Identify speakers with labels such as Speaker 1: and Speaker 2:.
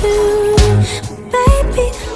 Speaker 1: do, baby.